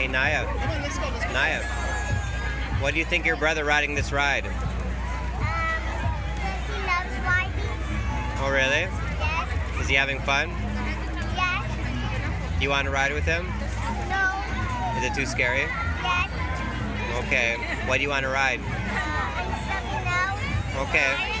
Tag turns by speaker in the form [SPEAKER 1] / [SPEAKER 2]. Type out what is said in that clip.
[SPEAKER 1] Hey, Nya.
[SPEAKER 2] Come on, let's go. Let's go.
[SPEAKER 1] Nya. What do you think your brother riding this ride?
[SPEAKER 3] Um, he loves riding.
[SPEAKER 1] Oh, really?
[SPEAKER 3] Yes.
[SPEAKER 1] Is he having fun?
[SPEAKER 3] Yes.
[SPEAKER 1] Do you want to ride with him?
[SPEAKER 3] No.
[SPEAKER 1] Is it too scary?
[SPEAKER 3] Yes.
[SPEAKER 1] Okay. What do you want to ride?
[SPEAKER 3] Uh.
[SPEAKER 1] Okay.
[SPEAKER 3] I